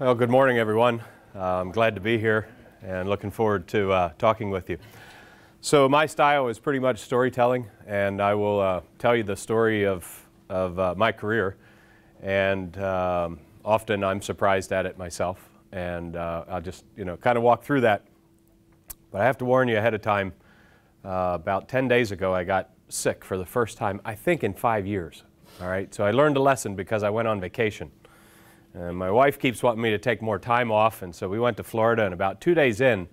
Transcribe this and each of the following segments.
Well, good morning, everyone. Uh, I'm glad to be here and looking forward to uh, talking with you. So, my style is pretty much storytelling, and I will uh, tell you the story of, of uh, my career. And um, often I'm surprised at it myself, and uh, I'll just, you know, kind of walk through that. But I have to warn you ahead of time uh, about 10 days ago, I got sick for the first time, I think, in five years. All right, so I learned a lesson because I went on vacation. And my wife keeps wanting me to take more time off, and so we went to Florida, and about two days in,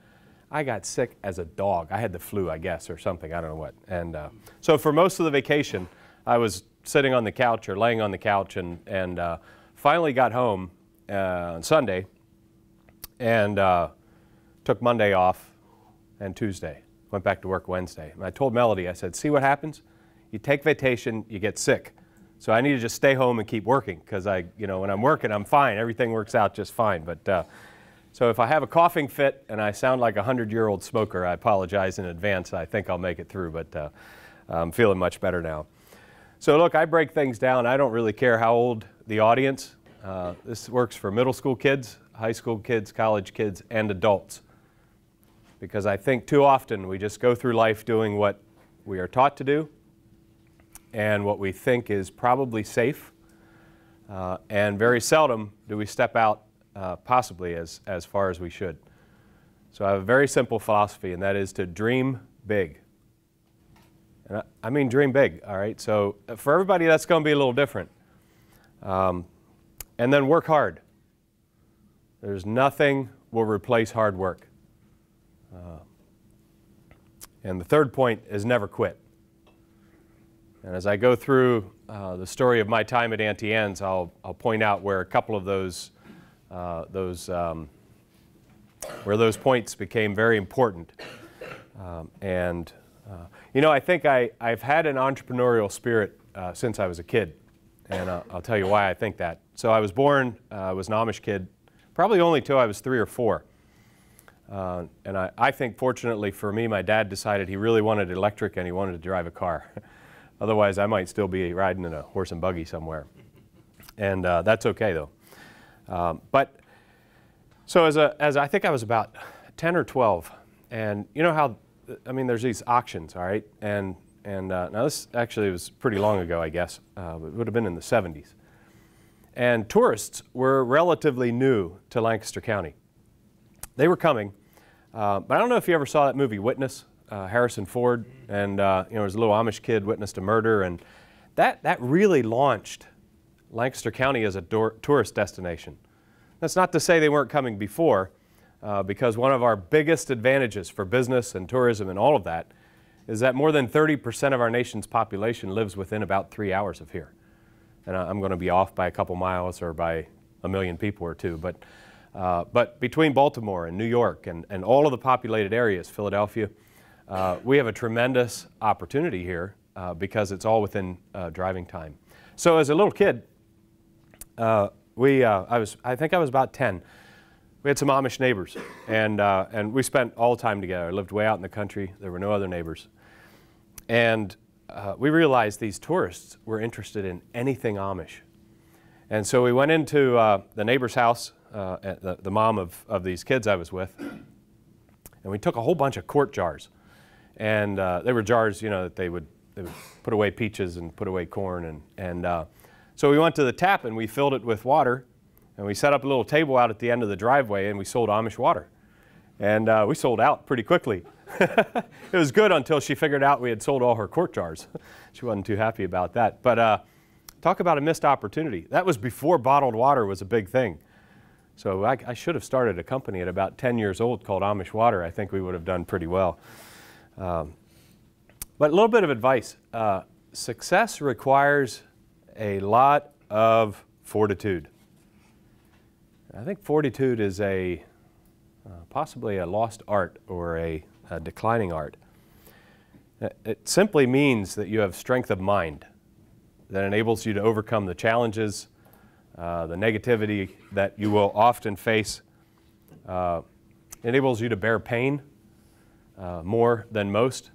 I got sick as a dog. I had the flu, I guess, or something, I don't know what. And uh, so for most of the vacation, I was sitting on the couch or laying on the couch, and, and uh, finally got home uh, on Sunday and uh, took Monday off and Tuesday. Went back to work Wednesday. And I told Melody, I said, see what happens? You take vacation, you get sick. So I need to just stay home and keep working because I, you know, when I'm working, I'm fine. Everything works out just fine. But uh, so if I have a coughing fit and I sound like a hundred-year-old smoker, I apologize in advance. I think I'll make it through, but uh, I'm feeling much better now. So look, I break things down. I don't really care how old the audience. Uh, this works for middle school kids, high school kids, college kids, and adults. Because I think too often we just go through life doing what we are taught to do and what we think is probably safe. Uh, and very seldom do we step out uh, possibly as, as far as we should. So I have a very simple philosophy, and that is to dream big. And I, I mean dream big, all right? So uh, for everybody, that's going to be a little different. Um, and then work hard. There's nothing will replace hard work. Uh, and the third point is never quit. And as I go through uh, the story of my time at Auntie Anne's, I'll, I'll point out where a couple of those, uh, those um, where those points became very important. Um, and, uh, you know, I think I, I've had an entrepreneurial spirit uh, since I was a kid. And uh, I'll tell you why I think that. So I was born, uh, I was an Amish kid, probably only till I was three or four. and I, I think, fortunately for me, my dad decided he really wanted electric and he wanted to drive a car. Otherwise, I might still be riding in a horse and buggy somewhere. And uh, that's okay, though. Um, but so as, a, as I think I was about 10 or 12, and you know how, I mean, there's these auctions, all right? And, and uh, now this actually was pretty long ago, I guess. Uh, it would have been in the 70s. And tourists were relatively new to Lancaster County. They were coming, uh, but I don't know if you ever saw that movie Witness uh, Harrison Ford, and uh, you know, was a little Amish kid witnessed a murder, and that that really launched Lancaster County as a tourist destination. That's not to say they weren't coming before, uh, because one of our biggest advantages for business and tourism and all of that is that more than 30% of our nation's population lives within about three hours of here. And I'm going to be off by a couple miles or by a million people or two, but. Uh, but between Baltimore and New York and, and all of the populated areas, Philadelphia, uh, we have a tremendous opportunity here uh, because it's all within uh, driving time. So as a little kid, uh, we, uh, I, was, I think I was about 10. We had some Amish neighbors, and, and we spent all time together. I lived way out in the country. There were no other neighbors. And we realized these tourists were interested in anything Amish. And so we went into the neighbor's house, the, the mom of, of these kids I was with, and we took a whole bunch of quart jars and uh, they were jars, you know, that they would, they would put away peaches and put away corn. And, and uh, so we went to the tap and we filled it with water. And we set up a little table out at the end of the driveway and we sold Amish water. And uh, we sold out pretty quickly. it was good until she figured out we had sold all her quart jars. she wasn't too happy about that. But uh, talk about a missed opportunity. That was before bottled water was a big thing. So I, I should have started a company at about 10 years old called Amish Water. I think we would have done pretty well. Um, but a little bit of advice. Uh, success requires a lot of fortitude. I think fortitude is a uh, possibly a lost art or a, a declining art. Uh, it simply means that you have strength of mind that enables you to overcome the challenges, uh, the negativity that you will often face. Uh, enables you to bear pain uh, more than most.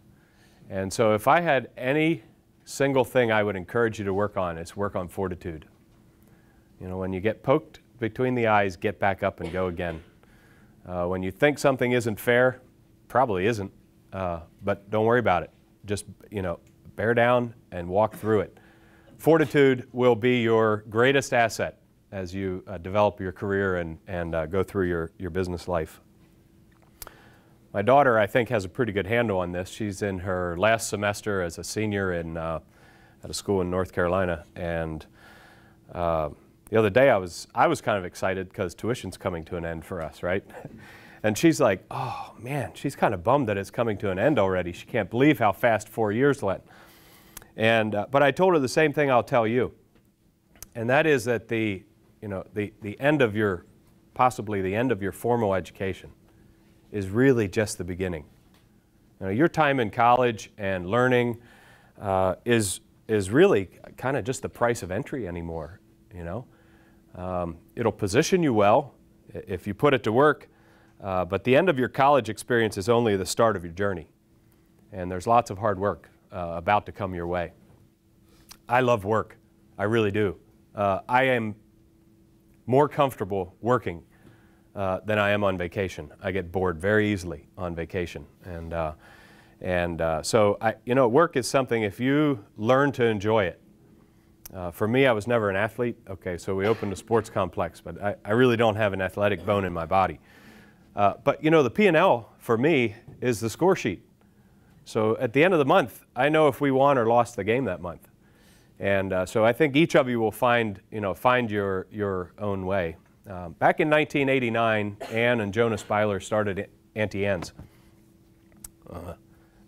And so if I had any single thing I would encourage you to work on, it's work on fortitude. You know, when you get poked, between the eyes, get back up and go again. Uh, when you think something isn't fair, probably isn't, uh, but don't worry about it. Just, you know, bear down and walk through it. Fortitude will be your greatest asset as you uh, develop your career and, and uh, go through your, your business life. My daughter, I think, has a pretty good handle on this. She's in her last semester as a senior in, uh, at a school in North Carolina. And uh, the other day I was, I was kind of excited because tuition's coming to an end for us, right? and she's like, oh man, she's kind of bummed that it's coming to an end already. She can't believe how fast four years went. And, uh, but I told her the same thing I'll tell you. And that is that the, you know, the, the end of your, possibly the end of your formal education is really just the beginning. Your time in college and learning uh, is, is really kind of just the price of entry anymore, you know. Um, it'll position you well if you put it to work, uh, but the end of your college experience is only the start of your journey. And there's lots of hard work uh, about to come your way. I love work. I really do. Uh, I am more comfortable working uh, than I am on vacation. I get bored very easily on vacation. And, uh, and uh, so, I, you know, work is something, if you learn to enjoy it, uh, for me, I was never an athlete. Okay, so we opened a sports complex, but I, I really don't have an athletic bone in my body. Uh, but you know, the P&L for me is the score sheet. So at the end of the month, I know if we won or lost the game that month. And uh, so I think each of you will find, you know, find your, your own way. Um, back in 1989, Anne and Jonas Beiler started Auntie Anne's. Uh,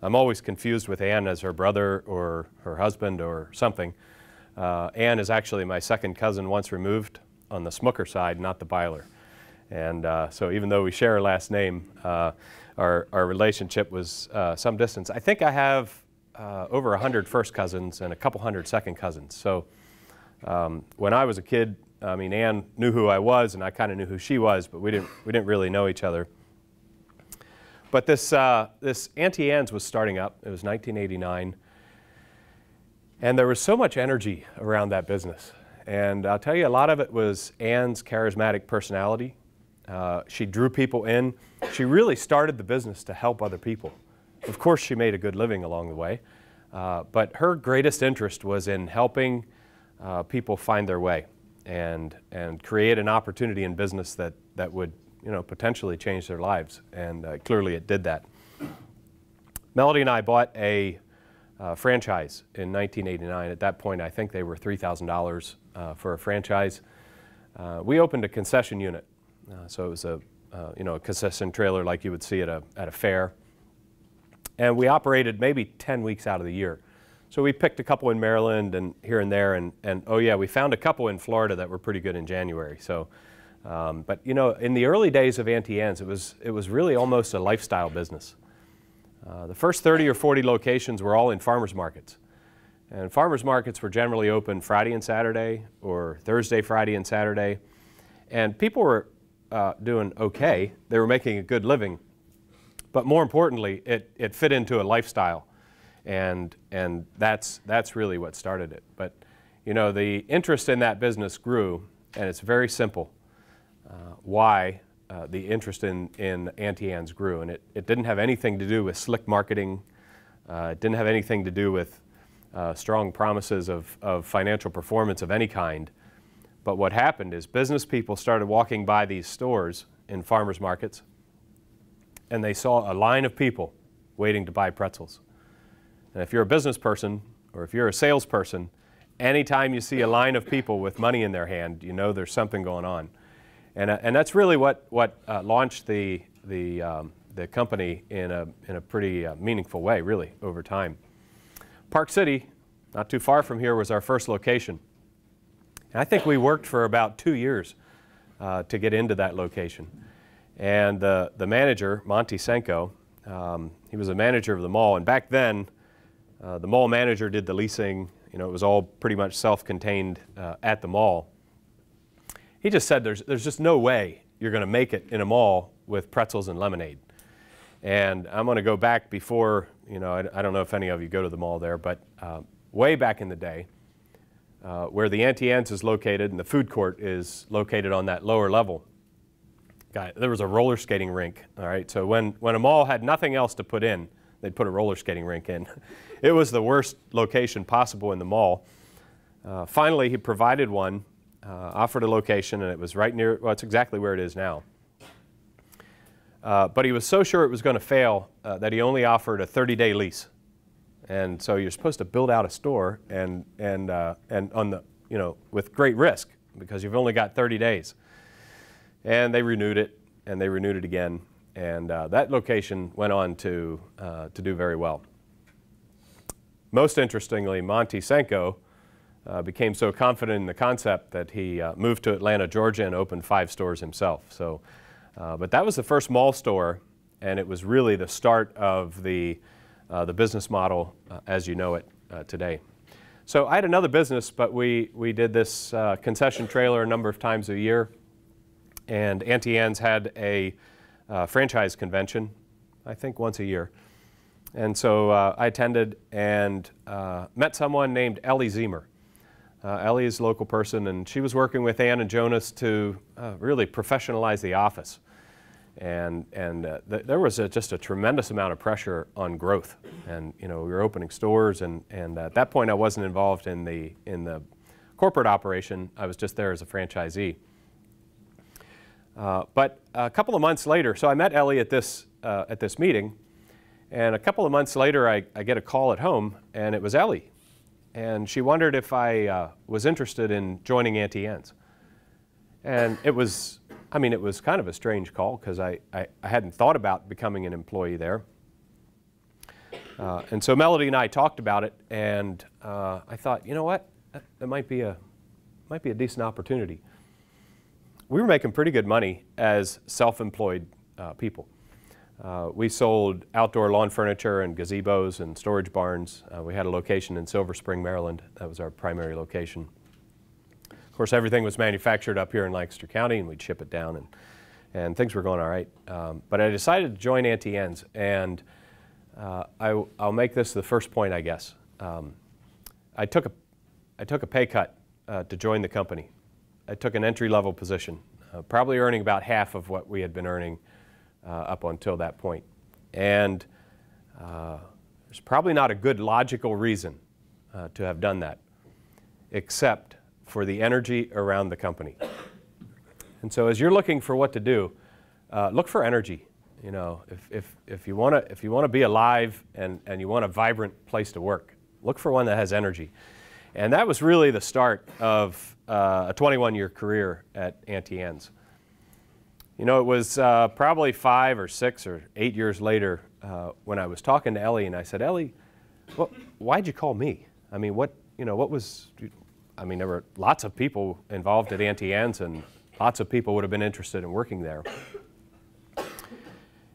I'm always confused with Anne as her brother or her husband or something. Uh, Anne is actually my second cousin once removed on the Smucker side, not the Beiler. And uh, so even though we share a last name, uh, our, our relationship was uh, some distance. I think I have uh, over 100 first cousins and a couple hundred second cousins. So um, when I was a kid, I mean, Anne knew who I was, and I kind of knew who she was, but we didn't, we didn't really know each other. But this, uh, this Auntie Anne's was starting up. It was 1989. And there was so much energy around that business. And I'll tell you, a lot of it was Anne's charismatic personality. Uh, she drew people in. She really started the business to help other people. Of course, she made a good living along the way. Uh, but her greatest interest was in helping uh, people find their way and, and create an opportunity in business that, that would you know, potentially change their lives. And uh, clearly it did that. Melody and I bought a uh, franchise in 1989. At that point, I think they were $3,000 uh, for a franchise. Uh, we opened a concession unit. Uh, so it was a, you know, a concession trailer like you would see at a, at a fair. And we operated maybe 10 weeks out of the year. So we picked a couple in Maryland and here and there, and, and oh yeah, we found a couple in Florida that were pretty good in January. So, um, but you know, in the early days of Auntie Anne's, it was, it was really almost a lifestyle business. Uh, the first 30 or 40 locations were all in farmers markets. And farmers markets were generally open Friday and Saturday or Thursday, Friday, and Saturday. And people were uh, doing okay. They were making a good living. But more importantly, it, it fit into a lifestyle and and that's that's really what started it. But you know, the interest in that business grew, and it's very simple. Uh, why uh, the interest in in Auntie Anne's grew, and it, it didn't have anything to do with slick marketing. Uh, it didn't have anything to do with uh, strong promises of, of financial performance of any kind. But what happened is business people started walking by these stores in farmers markets, and they saw a line of people waiting to buy pretzels. And if you're a business person or if you're a salesperson, anytime you see a line of people with money in their hand, you know there's something going on. And, uh, and that's really what, what uh, launched the, the, um, the company in a, in a pretty uh, meaningful way, really, over time. Park City, not too far from here, was our first location. And I think we worked for about two years uh, to get into that location. And the, the manager, Monty Senko, um, he was a manager of the mall. And back then, uh, the mall manager did the leasing. You know, it was all pretty much self-contained uh, at the mall. He just said there's, there's just no way you're going to make it in a mall with pretzels and lemonade. And I'm going to go back before, you know, I, I, don't know if any of you go to the mall there, but uh, way back in the day, uh, where the Auntie Anne's is located and the food court is located on that lower level. Guy, there was a roller skating rink, all right? So when, when a mall had nothing else to put in, they'd put a roller skating rink in. it was the worst location possible in the mall. Uh, finally, he provided one, uh, offered a location, and it was right near, well, it's exactly where it is now. Uh, but he was so sure it was going to fail uh, that he only offered a 30-day lease. And so you're supposed to build out a store and, and, uh, and on the, you know, with great risk because you've only got 30 days. And they renewed it, and they renewed it again. And uh, that location went on to, to do very well. Most interestingly, Monty Senko uh, became so confident in the concept that he moved to Atlanta, Georgia, and opened five stores himself. So uh, but that was the first mall store, and it was really the start of the, uh, the business model uh, as you know it uh, today. So I had another business, but we, we did this uh, concession trailer a number of times a year. And Auntie Anne's had a franchise convention, I think once a year. And so I attended and met someone named Ellie Zemer. Uh, Ellie is a local person, and she was working with Anne and Jonas to uh, really professionalize the office. And, and uh, th there was a, just a tremendous amount of pressure on growth. And you know, we were opening stores, and, and at that point, I wasn't involved in the, in the corporate operation. I was just there as a franchisee. Uh, but a couple of months later, so I met Ellie at this, uh, at this meeting, and a couple of months later, I, I get a call at home, and it was Ellie and she wondered if I uh, was interested in joining Auntie Anne's. And it was, I mean, it was kind of a strange call because I, I, I, hadn't thought about becoming an employee there. Uh, and so Melody and I talked about it, and uh, I thought, you know what, that, might be a might be a decent opportunity. We were making pretty good money as self-employed uh, people. Uh, we sold outdoor lawn furniture and gazebos and storage barns. Uh, we had a location in Silver Spring, Maryland. That was our primary location. Of course, everything was manufactured up here in Lancaster County, and we'd ship it down, and, and things were going all right. Um, but I decided to join Auntie Anne's, and uh, I, will make this the first point, I guess. Um, I, took a, I took a pay cut uh, to join the company. I took an entry-level position, uh, probably earning about half of what we had been earning uh, up until that point. And uh, there's probably not a good logical reason uh, to have done that, except for the energy around the company. And so as you're looking for what to do, uh, look for energy. You know, if, if, if you want to if you want to be alive and, and you want a vibrant place to work, look for one that has energy. And that was really the start of uh, a 21-year career at Auntie Anne's. You know, it was uh, probably five or six or eight years later uh, when I was talking to Ellie, and I said, Ellie, well, why'd you call me? I mean, what, you know, what was, I mean, there were lots of people involved at Auntie Anne's, and lots of people would have been interested in working there.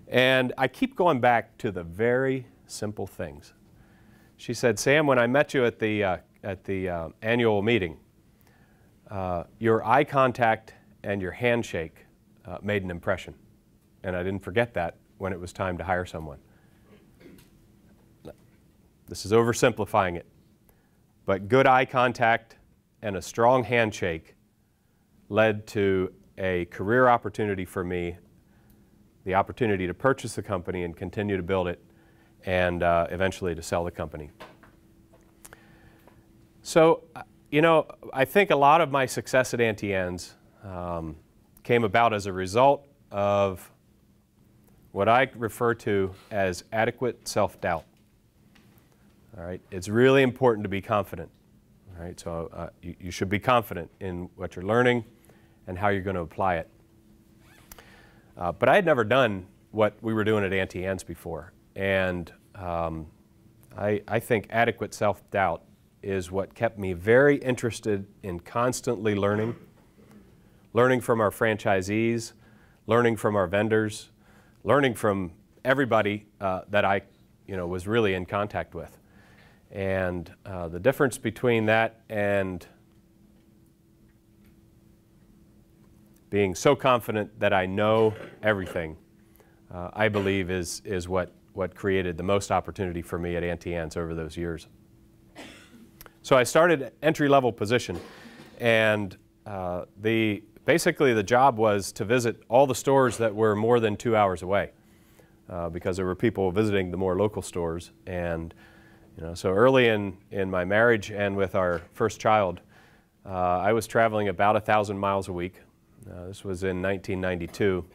And I keep going back to the very simple things. She said, Sam, when I met you at the, uh, at the uh, annual meeting, uh, your eye contact and your handshake uh, made an impression. And I didn't forget that when it was time to hire someone. This is oversimplifying it. But good eye contact and a strong handshake led to a career opportunity for me, the opportunity to purchase the company and continue to build it, and uh, eventually to sell the company. So, uh, you know, I think a lot of my success at Auntie Anne's um, came about as a result of what I refer to as adequate self-doubt. All right, it's really important to be confident. All right, so uh, you, you, should be confident in what you're learning and how you're going to apply it. Uh, but I had never done what we were doing at Auntie Anne's before, and um, I, I think adequate self-doubt is what kept me very interested in constantly learning learning from our franchisees, learning from our vendors, learning from everybody uh, that I you know, was really in contact with. And uh, the difference between that and being so confident that I know everything, uh, I believe is, is what, what created the most opportunity for me at Auntie Anne's over those years. So I started entry level position, and uh, the basically the job was to visit all the stores that were more than two hours away, uh, because there were people visiting the more local stores. And you know, so early in in my marriage and with our first child, uh, I was traveling about a thousand miles a week. Uh, this was in 1992.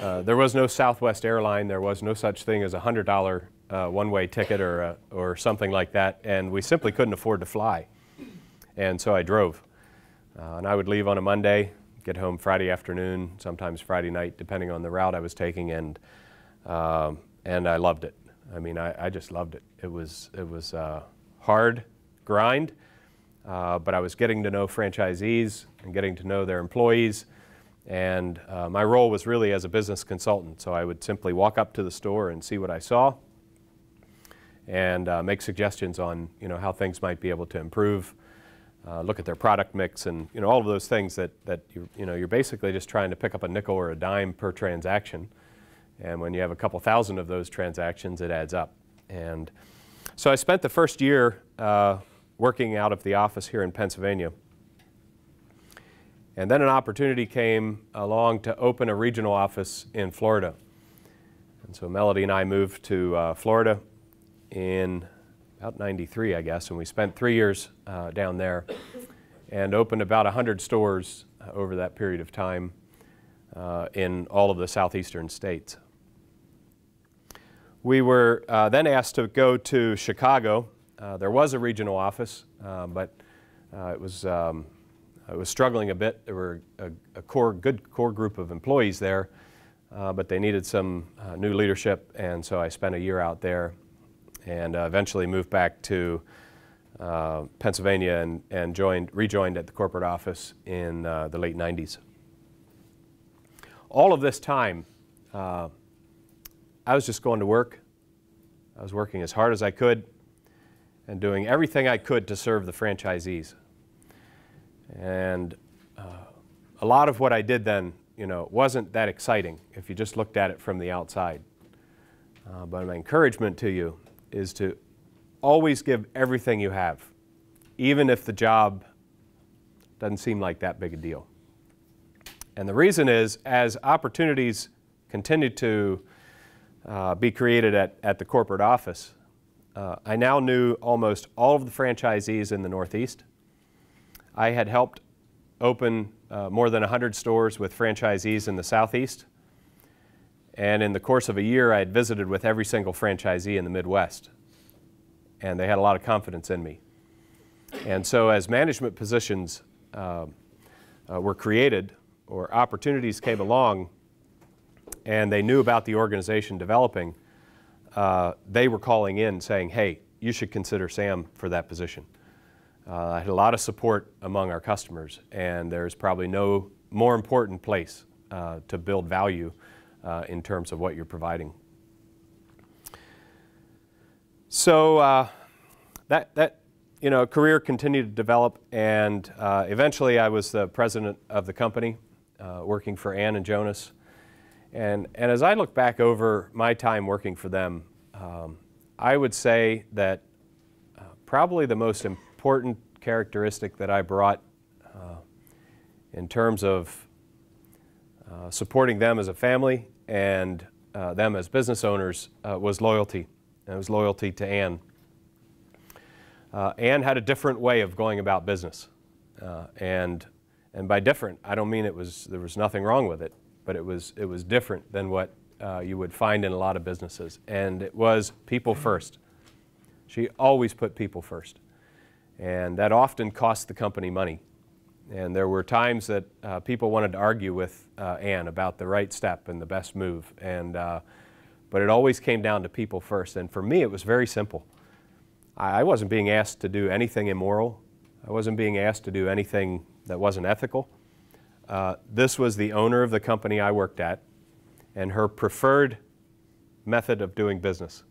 Uh, there was no Southwest airline. There was no such thing as a hundred dollar uh, one-way ticket or, uh, or something like that, and we simply couldn't afford to fly. And so I drove. Uh, and I would leave on a Monday, get home Friday afternoon, sometimes Friday night, depending on the route I was taking, and, um, and I loved it. I mean, I, I, just loved it. It was, it was hard grind, uh, but I was getting to know franchisees and getting to know their employees, and uh, my role was really as a business consultant. So I would simply walk up to the store and see what I saw, and uh, make suggestions on you know how things might be able to improve. Uh, look at their product mix and you know all of those things that that you you know you're basically just trying to pick up a nickel or a dime per transaction, and when you have a couple thousand of those transactions, it adds up. And so I spent the first year uh, working out of the office here in Pennsylvania. And then an opportunity came along to open a regional office in Florida. And so Melody and I moved to uh, Florida in about 93, I guess, and we spent three years uh, down there and opened about 100 stores uh, over that period of time uh, in all of the southeastern states. We were uh, then asked to go to Chicago. Uh, there was a regional office, uh, but it was um, it was struggling a bit. There were a, a core, good core group of employees there, but they needed some new leadership, and so I spent a year out there and uh, eventually moved back to uh, Pennsylvania and, and joined, rejoined at the corporate office in uh, the late 90s. All of this time, uh, I was just going to work. I was working as hard as I could and doing everything I could to serve the franchisees. And uh, a lot of what I did then, you know, wasn't that exciting if you just looked at it from the outside. Uh, but my encouragement to you is to always give everything you have, even if the job doesn't seem like that big a deal. And the reason is, as opportunities continue to uh, be created at, at the corporate office, uh, I now knew almost all of the franchisees in the Northeast. I had helped open uh, more than 100 stores with franchisees in the Southeast. And in the course of a year, I had visited with every single franchisee in the Midwest. And they had a lot of confidence in me. And so, as management positions uh, uh, were created or opportunities came along and they knew about the organization developing, uh, they were calling in saying, hey, you should consider Sam for that position. Uh, I had a lot of support among our customers, and there's probably no more important place uh, to build value uh, in terms of what you're providing. So uh, that, that you know, career continued to develop, and uh, eventually I was the president of the company, uh, working for Anne and Jonas. And, and as I look back over my time working for them, um, I would say that uh, probably the most important characteristic that I brought uh, in terms of uh, supporting them as a family and uh, them as business owners uh, was loyalty. And it was loyalty to Anne. Uh, Anne had a different way of going about business. Uh, and, and by different, I don't mean it was, there was nothing wrong with it, but it was, it was different than what you would find in a lot of businesses. And it was people first. She always put people first. And that often cost the company money. And there were times that uh, people wanted to argue with uh, Anne about the right step and the best move. And, uh, but it always came down to people first. And for me, it was very simple. I, I wasn't being asked to do anything immoral. I wasn't being asked to do anything that wasn't ethical. Uh, this was the owner of the company I worked at and her preferred method of doing business.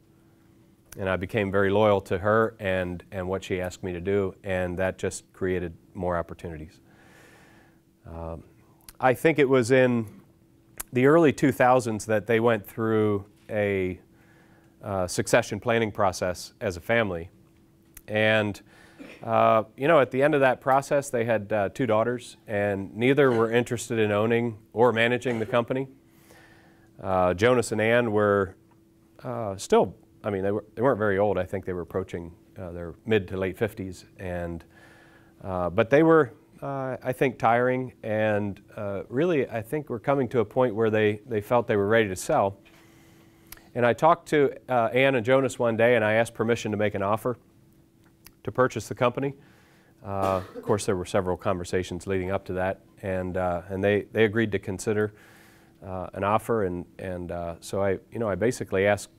And I became very loyal to her and, and what she asked me to do, and that just created more opportunities. Um, I think it was in the early 2000s that they went through a uh, succession planning process as a family. And, uh, you know, at the end of that process, they had uh, two daughters, and neither were interested in owning or managing the company. Uh, Jonas and Anne were uh, still, I mean, they, were, they weren't very old. I think they were approaching uh, their mid to late 50s. And, but they were, I think, tiring, and really, I think we're coming to a point where they, they felt they were ready to sell. And I talked to uh, Anne and Jonas one day, and I asked permission to make an offer to purchase the company. Uh, of course, there were several conversations leading up to that, and uh, and they they agreed to consider uh, an offer, and and uh, so I you know I basically asked,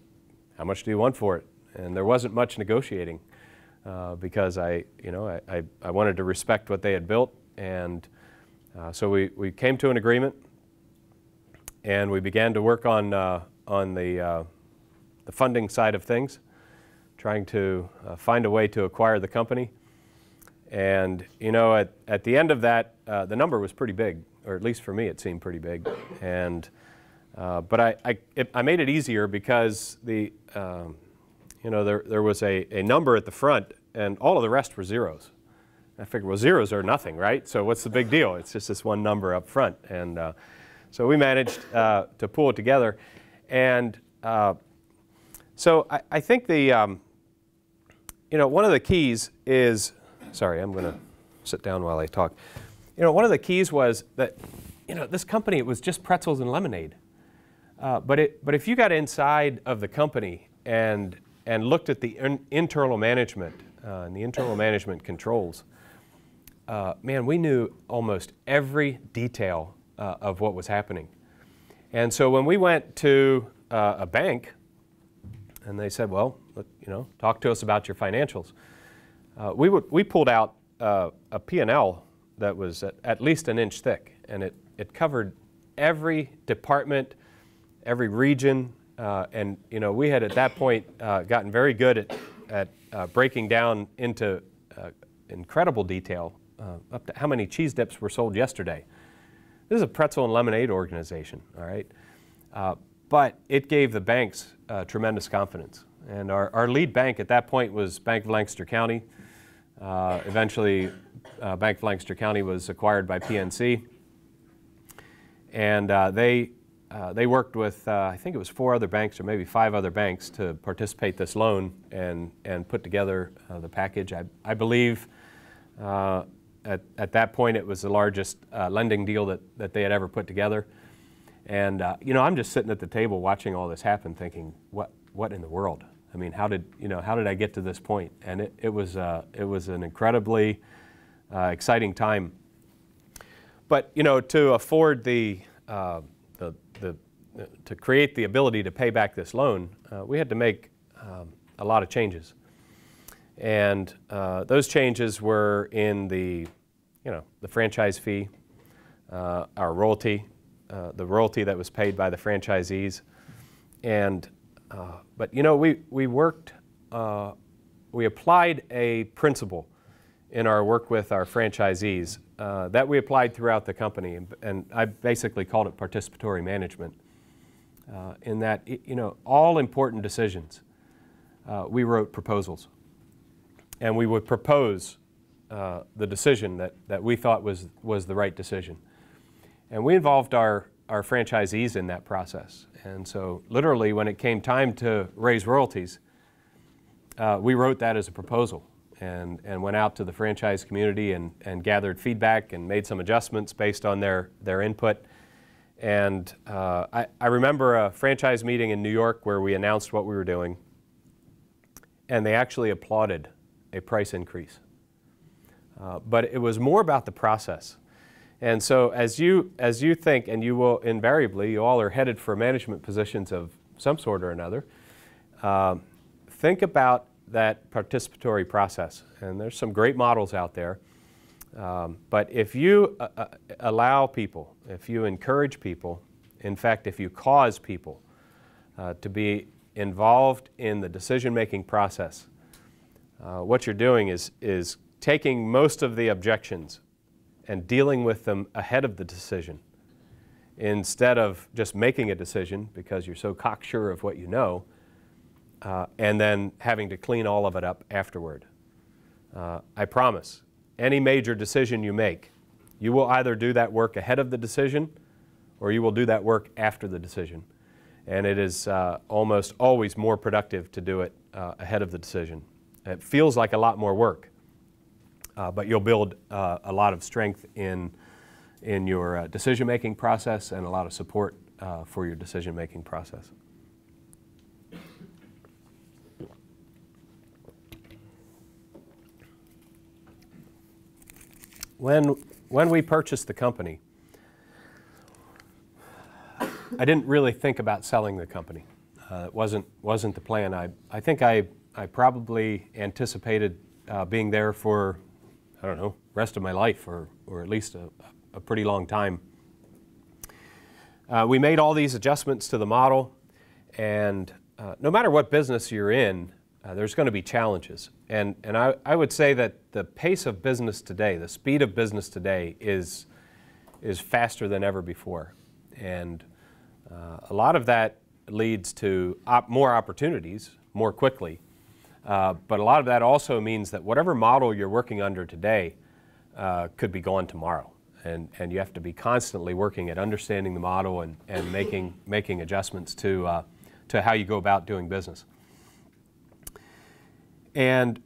how much do you want for it? And there wasn't much negotiating uh, because I you know I, I, I wanted to respect what they had built, and so we we came to an agreement, and we began to work on on the, uh, the funding side of things, trying to uh, find a way to acquire the company. And, you know, at, at the end of that, uh, the number was pretty big, or at least for me, it seemed pretty big. And, uh, but I, I, it, I, made it easier because the, um, you know, there, there was a, a number at the front, and all of the rest were zeros. I figured, well, zeros are nothing, right? So what's the big deal? It's just this one number up front. And uh, so we managed uh, to pull it together. And uh, so I, I, think the, um, you know, one of the keys is, sorry, I'm going to sit down while I talk. You know, one of the keys was that, you know, this company, it was just pretzels and lemonade. Uh, but, it, but if you got inside of the company and, and looked at the in, internal management uh, and the internal management controls, uh, man, we knew almost every detail uh, of what was happening. And so when we went to uh, a bank and they said, well, look, you know, talk to us about your financials, uh, we, would, we pulled out uh, a P&L that was at, at, least an inch thick, and it, it covered every department, every region, uh, and you know, we had at that point uh, gotten very good at, at uh, breaking down into incredible detail up to how many cheese dips were sold yesterday this is a pretzel and lemonade organization, all right? Uh, but it gave the banks uh, tremendous confidence. And our, our lead bank at that point was Bank of Lancaster County. Uh, eventually, uh, Bank of Lancaster County was acquired by PNC. And uh, they, uh, they worked with, I think it was four other banks or maybe five other banks to participate this loan and, and put together the package. I, I believe at, at that point, it was the largest uh, lending deal that, that they had ever put together. And, uh, you know, I'm just sitting at the table watching all this happen thinking, what, what in the world? I mean, how did, you know, how did I get to this point? And it, it, was, uh, it was an incredibly uh, exciting time. But, you know, to afford uh, the, to create the ability to pay back this loan, uh, we had to make um, a lot of changes. And uh, those changes were in the, you know, the franchise fee, uh, our royalty, uh, the royalty that was paid by the franchisees. And, uh, but you know, we, we worked, uh, we applied a principle in our work with our franchisees that we applied throughout the company. And, and I basically called it participatory management. In that, you know, all important decisions, we wrote proposals and we would propose uh, the decision that, that we thought was, was the right decision. And we involved our, our franchisees in that process. And so, literally, when it came time to raise royalties, uh, we wrote that as a proposal and, and went out to the franchise community and, and gathered feedback and made some adjustments based on their, their input. And uh, I, I remember a franchise meeting in New York where we announced what we were doing, and they actually applauded a price increase. Uh, but it was more about the process. And so as you, as you think, and you will invariably, you all are headed for management positions of some sort or another, uh, think about that participatory process. And there's some great models out there. Um, but if you uh, uh allow people, if you encourage people, in fact, if you cause people uh, to be involved in the decision-making process, uh, what you're doing is, is taking most of the objections and dealing with them ahead of the decision instead of just making a decision because you're so cocksure of what you know uh, and then having to clean all of it up afterward. Uh, I promise, any major decision you make, you will either do that work ahead of the decision or you will do that work after the decision. And it is uh, almost always more productive to do it uh, ahead of the decision. It feels like a lot more work, uh, but you'll build uh, a lot of strength in, in your uh, decision making process and a lot of support uh, for your decision making process. When, when we purchased the company, I didn't really think about selling the company. Uh, it wasn't, wasn't the plan. I, I think I, I probably anticipated uh, being there for, I don't know, rest of my life or, or at least a, a pretty long time. Uh, we made all these adjustments to the model, and uh, no matter what business you're in, uh, there's going to be challenges. And, and I, I would say that the pace of business today, the speed of business today, is, is faster than ever before. And uh, a lot of that leads to op more opportunities more quickly. Uh, but a lot of that also means that whatever model you're working under today uh, could be gone tomorrow. And, and you have to be constantly working at understanding the model and, and making, making adjustments to, uh, to how you go about doing business. And,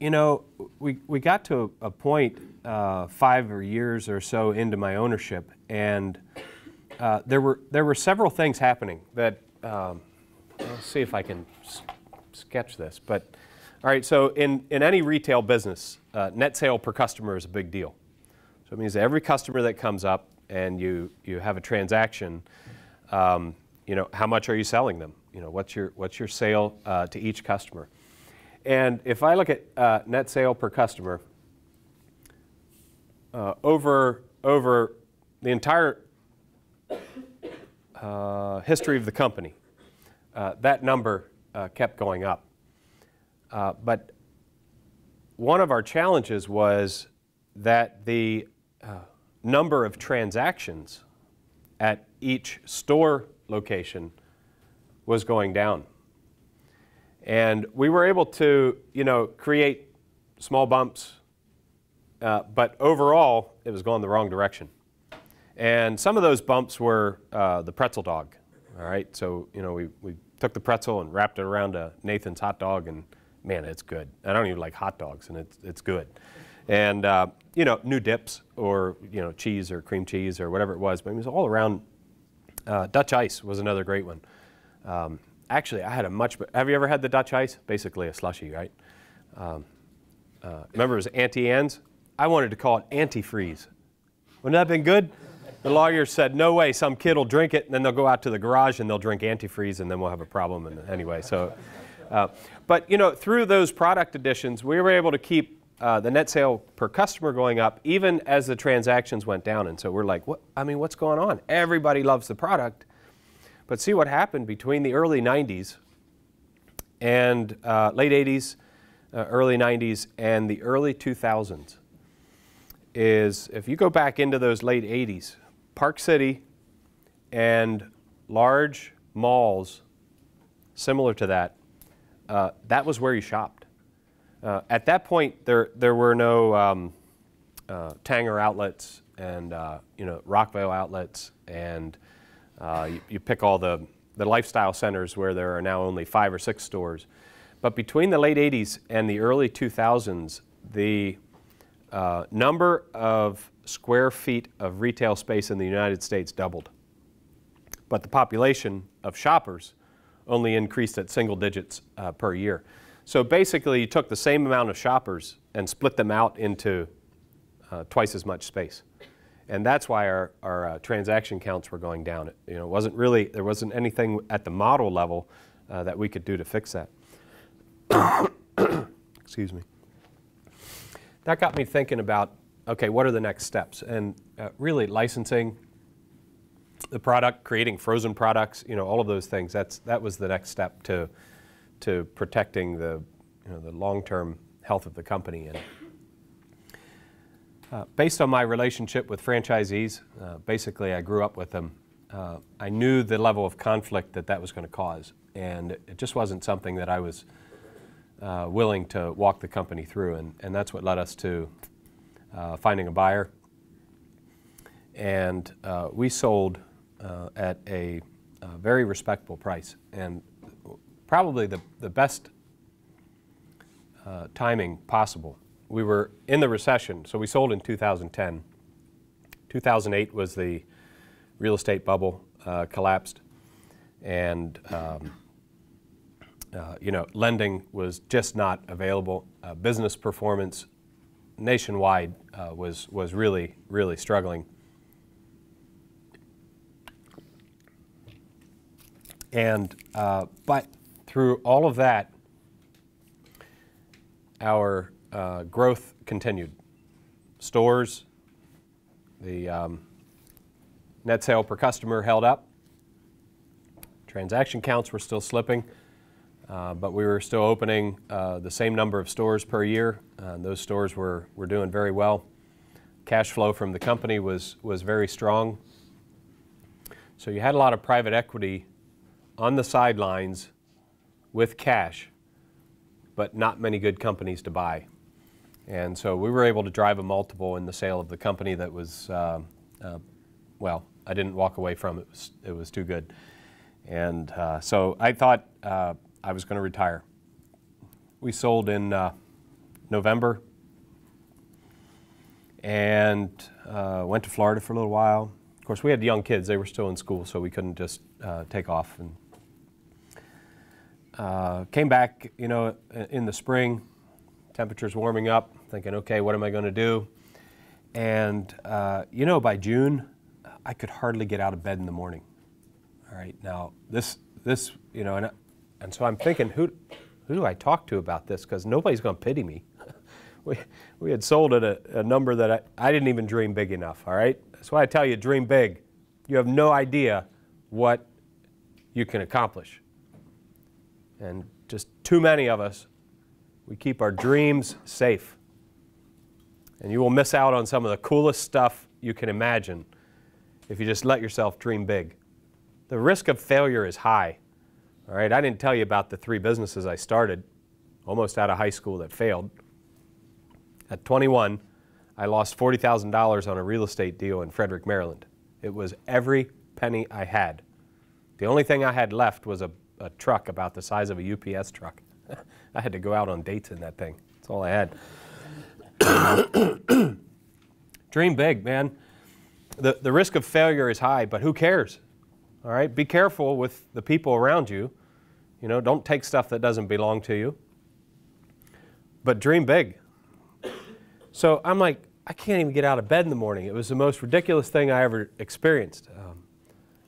you know, we, we got to a, point uh, five or years or so into my ownership, and uh, there, were, there were several things happening that, um, let's see if I can sketch this. But, all right, so in, in any retail business, uh, net sale per customer is a big deal. So it means that every customer that comes up and you, you have a transaction, um, you know, how much are you selling them? You know, what's your, what's your sale uh, to each customer? And if I look at uh, net sale per customer, uh, over, over the entire uh, history of the company, uh, that number uh, kept going up. Uh, but one of our challenges was that the number of transactions at each store location was going down. And we were able to, you know, create small bumps, uh, but overall, it was going the wrong direction. And some of those bumps were uh, the pretzel dog. All right, so you know, we, we took the pretzel and wrapped it around a Nathan's hot dog, and man, it's good. I don't even like hot dogs, and it's it's good. And uh, you know, new dips or you know, cheese or cream cheese or whatever it was, but it was all around. Uh, Dutch ice was another great one. Um, actually, I had a much. Have you ever had the Dutch ice? Basically, a slushy, right? Um, uh, remember, it was Auntie Anne's. I wanted to call it antifreeze. Wouldn't that have been good? The lawyer said, "No way, some kid will drink it, and then they'll go out to the garage and they'll drink antifreeze, and then we'll have a problem." And anyway, so, uh, but you know, through those product additions, we were able to keep uh, the net sale per customer going up, even as the transactions went down. And so we're like, "What? I mean, what's going on? Everybody loves the product." But see what happened between the early 90s and uh, late 80s, uh, early 90s, and the early 2000s is if you go back into those late 80s, Park City and large malls similar to that, uh, that was where you shopped. Uh, at that point, there, there were no um, uh, Tanger outlets and uh, you know Rockvale outlets and uh, you, you, pick all the, the lifestyle centers where there are now only five or six stores. But between the late 80s and the early 2000s, the uh, number of square feet of retail space in the United States doubled. But the population of shoppers only increased at single digits uh, per year. So basically, you took the same amount of shoppers and split them out into uh, twice as much space and that's why our, our uh, transaction counts were going down. It, you know, wasn't really there wasn't anything at the model level uh, that we could do to fix that. Excuse me. That got me thinking about okay, what are the next steps? And uh, really, licensing the product, creating frozen products, you know, all of those things. That's that was the next step to to protecting the you know the long-term health of the company and. Uh, based on my relationship with franchisees, uh, basically I grew up with them, uh, I knew the level of conflict that that was going to cause. And it just wasn't something that I was uh, willing to walk the company through, and, and that's what led us to uh, finding a buyer. And uh, we sold at a, a, very respectable price, and probably the, the best timing possible. We were in the recession, so we sold in 2010. 2008 was the real estate bubble uh, collapsed, and um, uh, you know, lending was just not available. Uh, business performance nationwide uh, was was really really struggling. And uh, but through all of that, our uh, growth continued. Stores, the um, net sale per customer held up. Transaction counts were still slipping, uh, but we were still opening uh, the same number of stores per year. Those stores were, were doing very well. Cash flow from the company was, was very strong. So you had a lot of private equity on the sidelines with cash, but not many good companies to buy. And so we were able to drive a multiple in the sale of the company that was, uh, uh, well, I didn't walk away from it. It was, it was too good. And uh, so I thought uh, I was going to retire. We sold in uh, November and uh, went to Florida for a little while. Of course, we had young kids. They were still in school, so we couldn't just take off. And came back, you know, in the spring, temperatures warming up thinking, okay, what am I going to do? And, uh, you know, by June, I could hardly get out of bed in the morning. All right, now this, this you know, and, and so I'm thinking, who, who do I talk to about this? Because nobody's going to pity me. we, we had sold at a, a number that I, I didn't even dream big enough, all right? That's why I tell you, dream big. You have no idea what you can accomplish. And just too many of us, we keep our dreams safe and you will miss out on some of the coolest stuff you can imagine if you just let yourself dream big. The risk of failure is high. All right, I didn't tell you about the three businesses I started almost out of high school that failed. At 21, I lost $40,000 on a real estate deal in Frederick, Maryland. It was every penny I had. The only thing I had left was a, a truck about the size of a UPS truck. I had to go out on dates in that thing. That's all I had. Dream big, man. The, the risk of failure is high, but who cares? All right, be careful with the people around you. You know, don't take stuff that doesn't belong to you. But dream big. So I'm like, I can't even get out of bed in the morning. It was the most ridiculous thing I ever experienced. Um,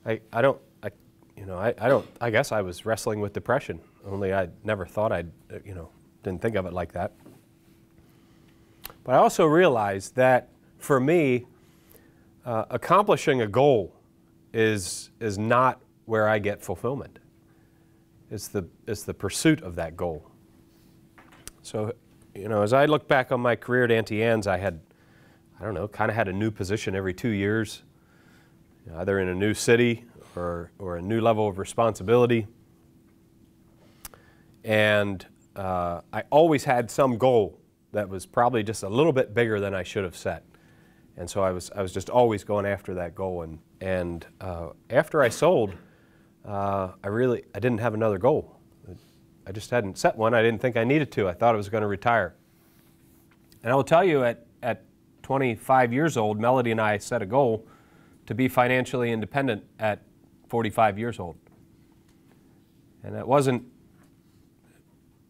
I, I don't, I, you know, I, I don't, I guess I was wrestling with depression, only I never thought I'd, you know, didn't think of it like that. But I also realized that for me, uh, accomplishing a goal is, is not where I get fulfillment. It's the, it's the pursuit of that goal. So, you know, as I look back on my career at Auntie Anne's, I had, I don't know, kind of had a new position every two years, either in a new city or, or a new level of responsibility. And uh, I always had some goal that was probably just a little bit bigger than I should have set. And so I was, I was just always going after that goal. And, and uh, after I sold, uh, I really I didn't have another goal. I just hadn't set one. I didn't think I needed to. I thought I was going to retire. And I will tell you, at, at 25 years old, Melody and I set a goal to be financially independent at 45 years old. And it wasn't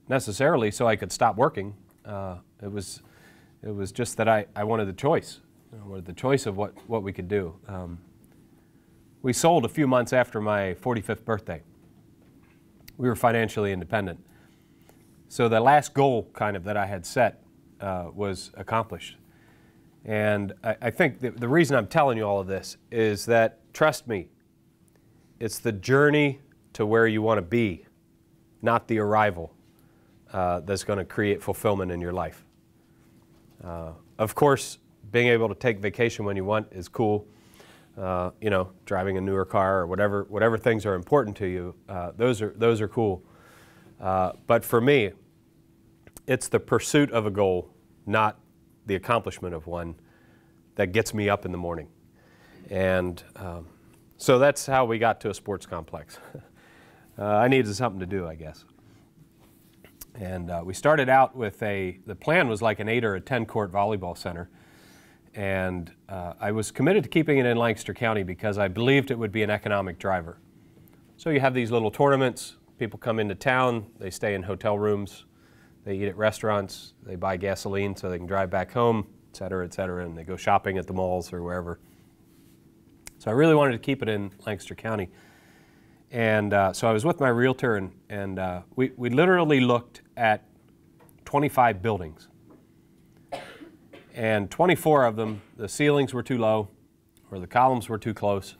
necessarily so I could stop working. Uh, it was, it was just that I, I wanted the choice. I wanted the choice of what, what we could do. Um, we sold a few months after my 45th birthday. We were financially independent. So the last goal kind of that I had set uh, was accomplished. And I, I think the, the reason I'm telling you all of this is that, trust me, it's the journey to where you want to be, not the arrival, uh, that's going to create fulfillment in your life. Uh, of course, being able to take vacation when you want is cool. Uh, you know, driving a newer car or whatever, whatever things are important to you, uh, those are those are cool. Uh, but for me, it's the pursuit of a goal, not the accomplishment of one, that gets me up in the morning. And um, so that's how we got to a sports complex. uh, I needed something to do, I guess. And uh, we started out with a, the plan was like an eight or a 10 court volleyball center. And uh, I was committed to keeping it in Lancaster County because I believed it would be an economic driver. So you have these little tournaments, people come into town, they stay in hotel rooms, they eat at restaurants, they buy gasoline so they can drive back home, et cetera, et cetera, and they go shopping at the malls or wherever. So I really wanted to keep it in Lancaster County. And uh, so I was with my realtor, and, and uh, we, we literally looked at 25 buildings. And 24 of them, the ceilings were too low or the columns were too close.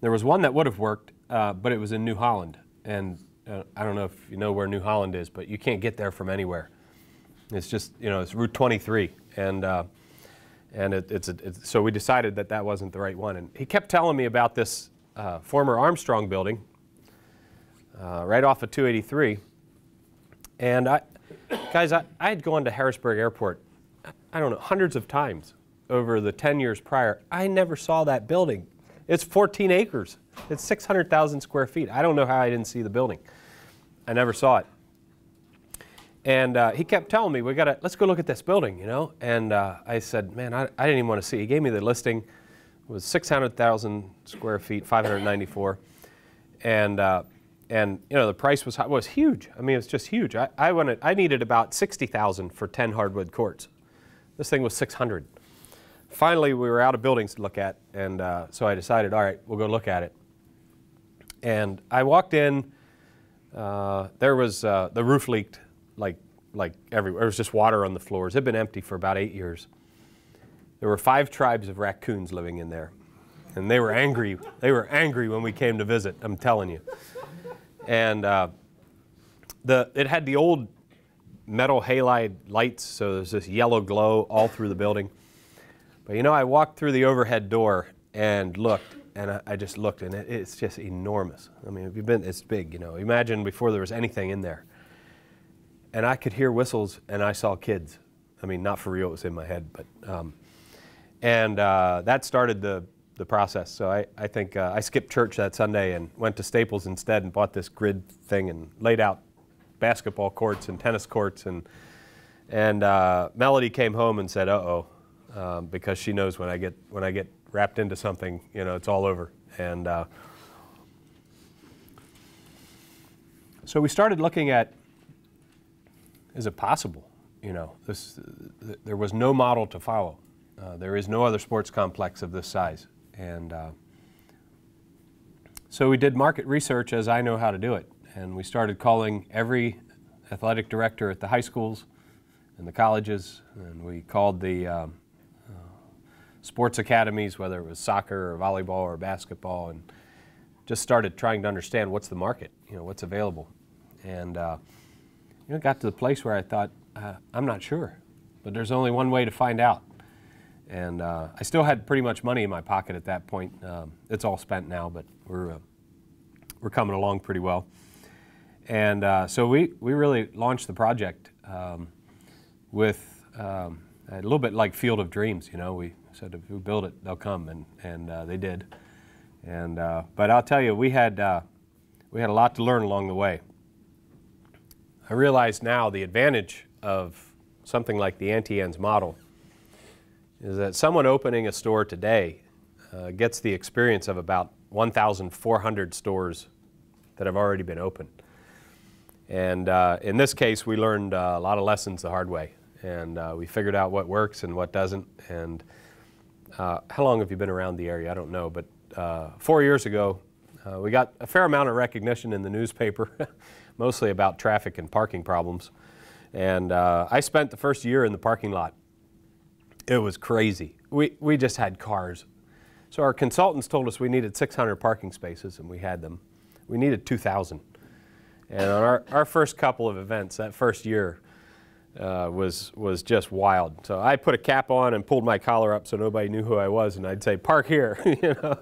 There was one that would have worked, uh, but it was in New Holland. And uh, I don't know if you know where New Holland is, but you can't get there from anywhere. It's just, you know, it's Route 23. And uh, and it, it's, a, it's, so we decided that that wasn't the right one. And he kept telling me about this uh, former Armstrong building uh, right off of 283. And I, guys, I, I had gone to Harrisburg Airport, I don't know, hundreds of times over the 10 years prior. I never saw that building. It's 14 acres. It's 600,000 square feet. I don't know how I didn't see the building. I never saw it. And uh, he kept telling me, we got to, let's go look at this building, you know? And uh, I said, man, I, I, didn't even want to see. He gave me the listing. It was 600,000 square feet, 594. And, uh, and, you know, the price was, was huge. I mean, it was just huge. I, I, wanted, I needed about 60,000 for 10 hardwood courts. This thing was 600. Finally, we were out of buildings to look at. And uh, so I decided, all right, we'll go look at it. And I walked in. Uh, there was, uh, the roof leaked like like everywhere. There was just water on the floors. It had been empty for about eight years. There were five tribes of raccoons living in there, and they were angry. They were angry when we came to visit. I'm telling you. And uh, the it had the old metal halide lights, so there's this yellow glow all through the building. But you know, I walked through the overhead door and looked, and I, I just looked, and it, it's just enormous. I mean, if you've been, it's big. You know, imagine before there was anything in there and I could hear whistles, and I saw kids. I mean, not for real; it was in my head, but um, and uh, that started the the process. So I I think uh, I skipped church that Sunday and went to Staples instead and bought this grid thing and laid out basketball courts and tennis courts and and uh, Melody came home and said, "Uh oh," um, because she knows when I get when I get wrapped into something, you know, it's all over. And uh, so we started looking at is it possible? You know, this, th there was no model to follow. Uh, there is no other sports complex of this size. And uh, so we did market research as I know how to do it. And we started calling every athletic director at the high schools and the colleges. And we called the um, uh, sports academies, whether it was soccer or volleyball or basketball, and just started trying to understand what's the market, you know, what's available. And uh, you know, got to the place where I thought, uh, I'm not sure, but there's only one way to find out. And uh, I still had pretty much money in my pocket at that point. Um, it's all spent now, but we're, uh, we're coming along pretty well. And uh, so we, we really launched the project um, with um, a little bit like Field of Dreams. You know, we said if we build it, they'll come, and, and uh, they did. And, uh, but I'll tell you, we had, we had a lot to learn along the way. I realize now the advantage of something like the Auntie Anne's model is that someone opening a store today uh, gets the experience of about 1,400 stores that have already been opened. And uh, in this case, we learned uh, a lot of lessons the hard way. And uh, we figured out what works and what doesn't. And uh, how long have you been around the area? I don't know. But uh, four years ago, we got a fair amount of recognition in the newspaper mostly about traffic and parking problems. And I spent the first year in the parking lot. It was crazy. We, we just had cars. So our consultants told us we needed 600 parking spaces, and we had them. We needed 2,000. And on our, our first couple of events, that first year, uh, was was just wild. So I put a cap on and pulled my collar up so nobody knew who I was, and I'd say park here, you know,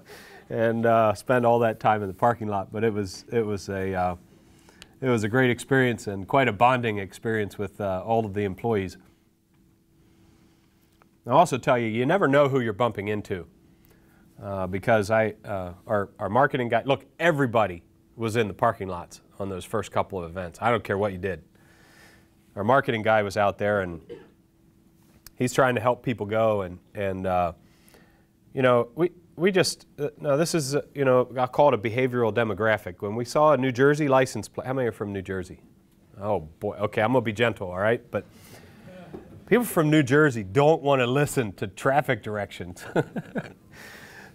and uh, spend all that time in the parking lot. But it was it was a uh, it was a great experience and quite a bonding experience with uh, all of the employees. I'll also tell you, you never know who you're bumping into. Uh, because I, uh, our, our marketing guy, look, everybody was in the parking lots on those first couple of events. I don't care what you did. Our marketing guy was out there and he's trying to help people go and, and uh, you know, we, we just, uh, no, this is, uh, you know, I call it a behavioral demographic. When we saw a New Jersey license plate, how many are from New Jersey? Oh boy, okay, I'm gonna be gentle, all right? But people from New Jersey don't want to listen to traffic directions.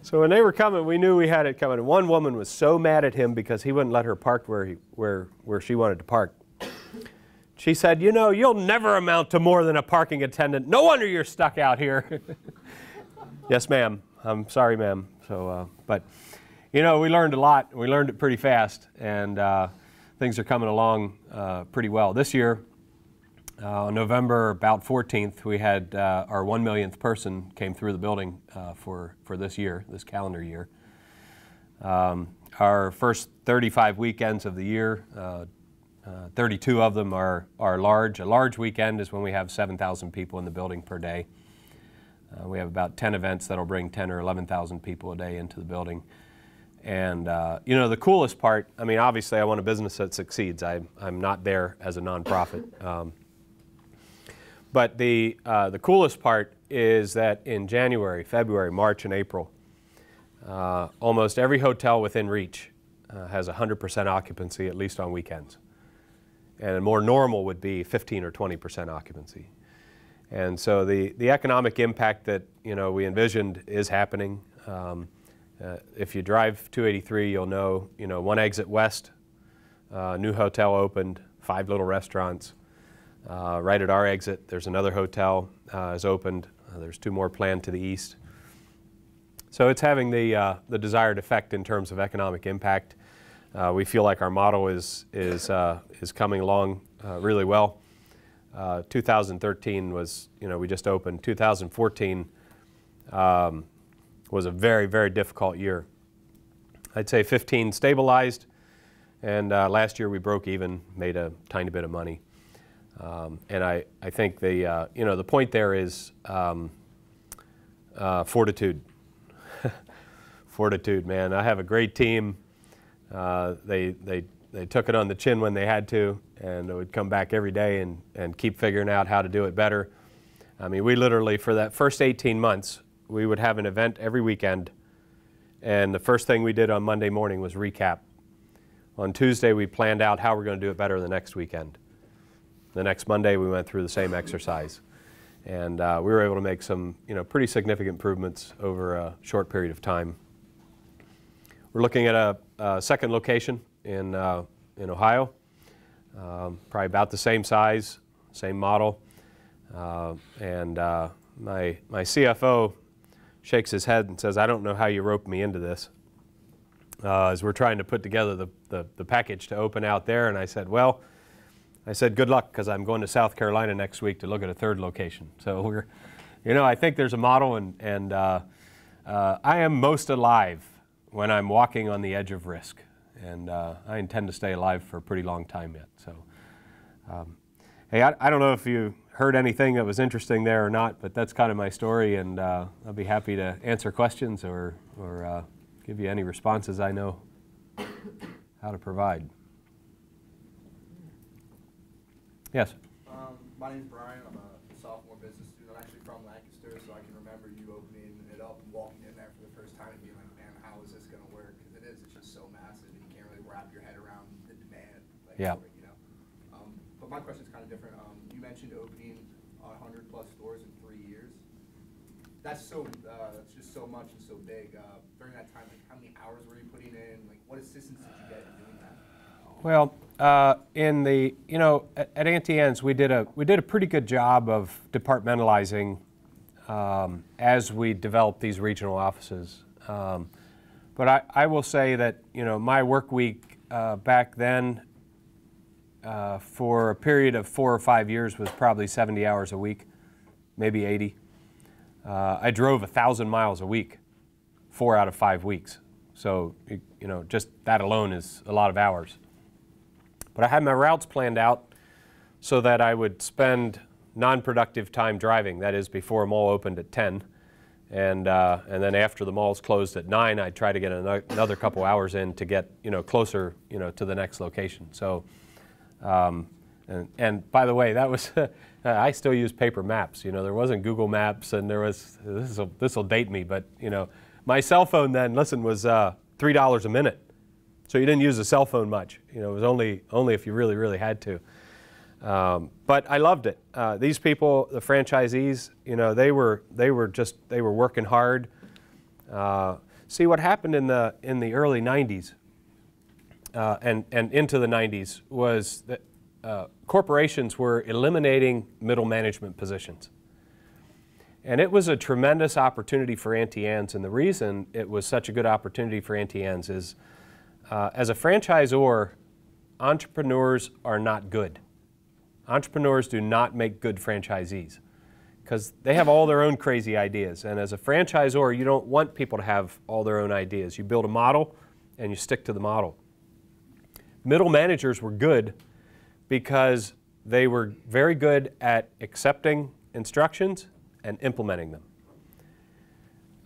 So when they were coming, we knew we had it coming. One woman was so mad at him because he wouldn't let her park where, he, where, where she wanted to park. She said, You know, you'll never amount to more than a parking attendant. No wonder you're stuck out here. yes, ma'am. I'm sorry, ma'am. So, uh, but, you know, we learned a lot. We learned it pretty fast, and uh, things are coming along uh, pretty well. This year, uh, on November about 14th, we had uh, our one millionth person came through the building uh, for, for this year, this calendar year. Um, our first 35 weekends of the year, uh, uh, 32 of them are, are large. A large weekend is when we have 7,000 people in the building per day. Uh, we have about 10 events that'll bring 10 or 11,000 people a day into the building. And you know, the coolest part, I mean, obviously I want a business that succeeds. I, I'm not there as a nonprofit. Um, but the, uh, the coolest part is that in January, February, March, and April, uh, almost every hotel within reach uh, has 100% occupancy, at least on weekends. And more normal would be 15 or 20% occupancy. And so the, the economic impact that you know, we envisioned is happening. Um, uh, if you drive 283, you'll know, you know one exit west, uh, new hotel opened, five little restaurants, uh, right at our exit, there's another hotel uh, is opened. Uh, there's two more planned to the east. So it's having the, uh, the desired effect in terms of economic impact. Uh, we feel like our model is, is, uh, is coming along really well. 2013 was, you know, we just opened. 2014 um, was a very, very difficult year. I'd say 15 stabilized, and last year we broke even, made a tiny bit of money. Um, and I, I think the, uh, you know, the point there is um, uh, fortitude. fortitude, man. I have a great team. Uh, they, they, they took it on the chin when they had to, and they would come back every day and, and keep figuring out how to do it better. I mean, we literally, for that first 18 months, we would have an event every weekend, and the first thing we did on Monday morning was recap. On Tuesday, we planned out how we're going to do it better the next weekend. The next Monday, we went through the same exercise. And uh, we were able to make some you know, pretty significant improvements over a short period of time. We're looking at a, a second location in, uh, in Ohio, um, probably about the same size, same model. Uh, and uh, my, my CFO shakes his head and says, I don't know how you roped me into this. Uh, as we're trying to put together the, the, the package to open out there, and I said, well, I said, good luck, because I'm going to South Carolina next week to look at a third location. So we're, you know, I think there's a model, and, and uh, uh, I am most alive when I'm walking on the edge of risk. And uh, I intend to stay alive for a pretty long time yet. So, um, hey, I, I, don't know if you heard anything that was interesting there or not, but that's kind of my story, and uh, I'll be happy to answer questions or, or uh, give you any responses I know how to provide. Yes. Um, my name is Brian. I'm a sophomore business student. I'm actually from Lancaster, so I can remember you opening it up and walking in there for the first time and being like, man, how is this going to work? Because it is. It's just so massive, and you can't really wrap your head around the demand. Like, yeah. It, you know. Um, but my question is kind of different. Um, you mentioned opening 100 plus stores in three years. That's so. Uh, that's just so much and so big. Uh, during that time, like, how many hours were you putting in? Like, what assistance did you get in doing that? Well, uh, in the you know at, at Auntie Anne's we did a we did a pretty good job of departmentalizing um, as we developed these regional offices. Um, but I, I will say that you know my work week uh, back then uh, for a period of four or five years was probably 70 hours a week, maybe 80. Uh, I drove a thousand miles a week, four out of five weeks. So you know just that alone is a lot of hours. But I had my routes planned out so that I would spend non-productive time driving. That is, before a mall opened at 10, and uh, and then after the malls closed at 9, I'd try to get another couple hours in to get you know closer you know to the next location. So. Um, and, and by the way, that was I still use paper maps. You know, there wasn't Google Maps, and there was this will date me, but you know, my cell phone then listen was uh, three dollars a minute, so you didn't use a cell phone much. You know, it was only only if you really really had to. Um, but I loved it. Uh, these people, the franchisees, you know, they were they were just they were working hard. Uh, see what happened in the in the early '90s uh, and and into the '90s was that uh, corporations were eliminating middle management positions. And it was a tremendous opportunity for Auntie Anne's. And the reason it was such a good opportunity for Auntie Anne's is uh, as a franchisor, entrepreneurs are not good. Entrepreneurs do not make good franchisees because they have all their own crazy ideas. And as a franchisor, you don't want people to have all their own ideas. You build a model and you stick to the model. Middle managers were good because they were very good at accepting instructions and implementing them.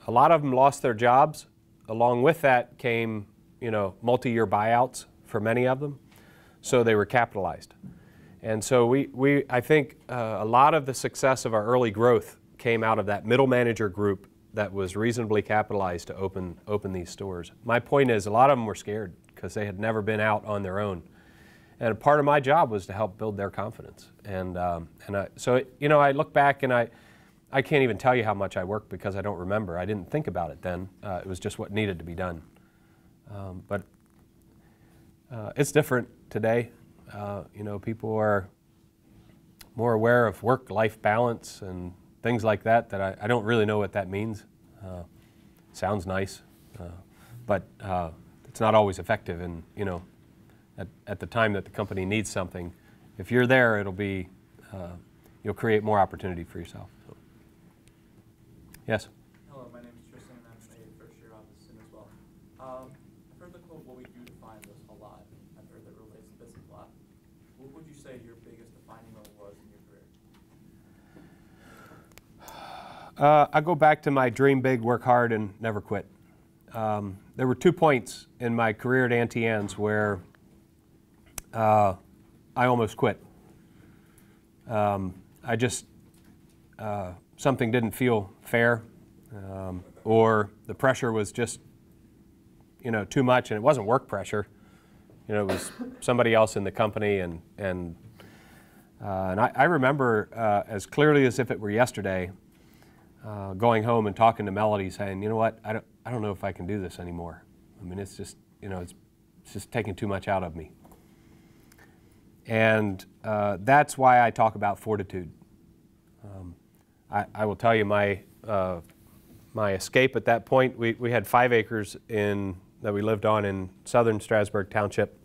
A lot of them lost their jobs. Along with that came, you know, multi-year buyouts for many of them, so they were capitalized. And so we, we I think uh, a lot of the success of our early growth came out of that middle manager group that was reasonably capitalized to open, open these stores. My point is a lot of them were scared because they had never been out on their own. And part of my job was to help build their confidence. And, um, and I, so, it, you know, I look back and I, I can't even tell you how much I worked because I don't remember. I didn't think about it then. Uh, it was just what needed to be done. Um, but uh, it's different today. Uh, you know, people are more aware of work-life balance and things like that. That I, I don't really know what that means. Uh, sounds nice, uh, but uh, it's not always effective. And you know, at, at the time that the company needs something, if you're there, it'll be uh, you'll create more opportunity for yourself. Yes. Hello, my name is Tristan, and I'm a first year officer as well. Um, I've heard the quote, what we do defines us a lot. I've heard that relates to business a lot. What would you say your biggest defining moment was in your career? Uh, I go back to my dream big, work hard, and never quit. Um, there were two points in my career at Auntie Anne's where uh, I almost quit. Um, I just, uh, something didn't feel fair, um, or the pressure was just, you know, too much, and it wasn't work pressure. You know, it was somebody else in the company, and and uh, and I, I remember uh, as clearly as if it were yesterday, uh, going home and talking to Melody, saying, you know what, I don't, I don't know if I can do this anymore. I mean, it's just, you know, it's, it's just taking too much out of me. And uh, that's why I talk about fortitude. Um, I, I, will tell you my, uh, my escape at that point, we, we had five acres in, that we lived on in southern Strasburg Township.